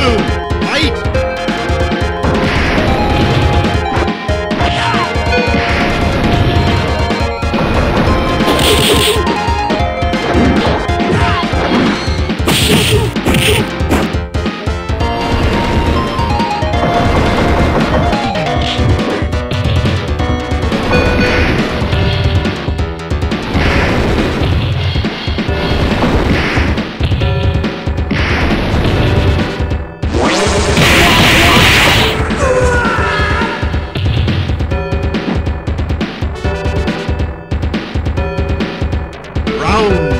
do. Jones.